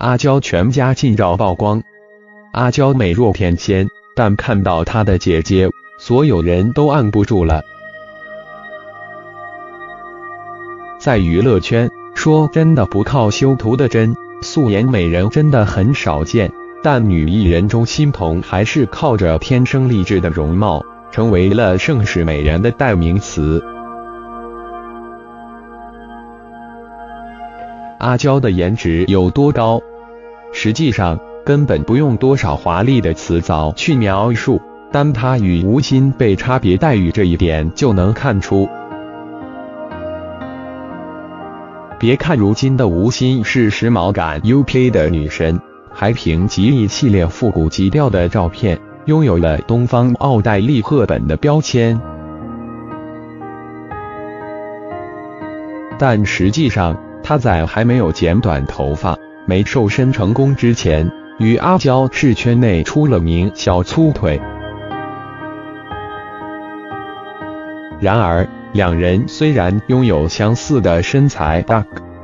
阿娇全家近照曝光。阿娇美若天仙，但看到她的姐姐，所有人都按不住了。在娱乐圈，说真的不靠修图的真素颜美人真的很少见，但女艺人钟欣桐还是靠着天生丽质的容貌，成为了盛世美人的代名词。阿娇的颜值有多高？实际上根本不用多少华丽的词藻去描述，单她与吴昕被差别待遇这一点就能看出。别看如今的吴昕是时髦感 UK 的女神，还凭吉利系列复古基调的照片，拥有了东方奥黛丽·赫本的标签，但实际上。她在还没有剪短头发、没瘦身成功之前，与阿娇是圈内出了名小粗腿。然而，两人虽然拥有相似的身材，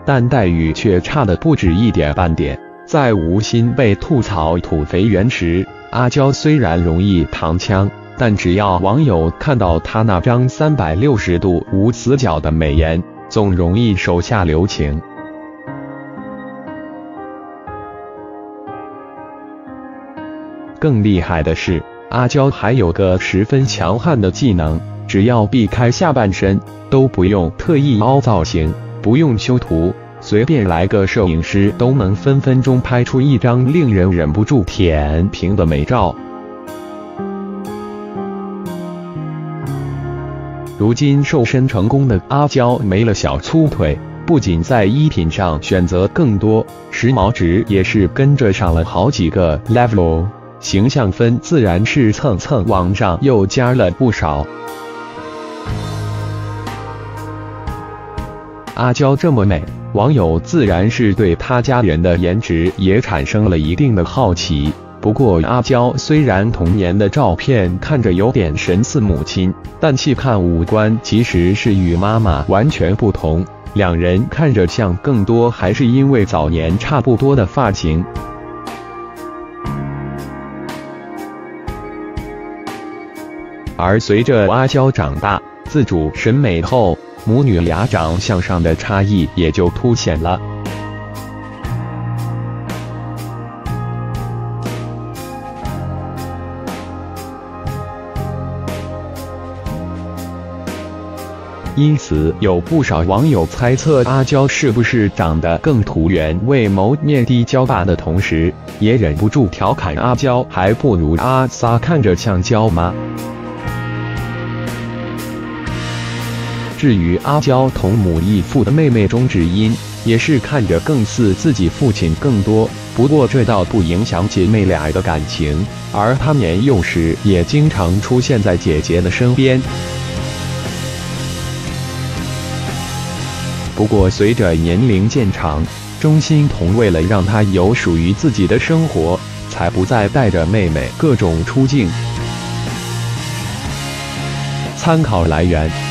但待遇却差的不止一点半点。在吴昕被吐槽土肥圆时，阿娇虽然容易躺枪，但只要网友看到她那张三百六十度无死角的美颜。总容易手下留情。更厉害的是，阿娇还有个十分强悍的技能，只要避开下半身，都不用特意凹造型，不用修图，随便来个摄影师都能分分钟拍出一张令人忍不住舔屏的美照。如今瘦身成功的阿娇没了小粗腿，不仅在衣品上选择更多，时髦值也是跟着上了好几个 level，形象分自然是蹭蹭往上又加了不少。阿娇这么美，网友自然是对她家人的颜值也产生了一定的好奇。不过，阿娇虽然童年的照片看着有点神似母亲，但细看五官其实是与妈妈完全不同。两人看着像，更多还是因为早年差不多的发型。而随着阿娇长大，自主审美后，母女俩长相上的差异也就凸显了。因此，有不少网友猜测阿娇是不是长得更土原为谋面的娇爸的同时，也忍不住调侃阿娇还不如阿 sa 看着像娇妈。至于阿娇同母异父的妹妹钟芷音，也是看着更似自己父亲更多。不过这倒不影响姐妹俩的感情，而她年幼时也经常出现在姐姐的身边。不过，随着年龄渐长，钟欣桐为了让她有属于自己的生活，才不再带着妹妹各种出镜。参考来源。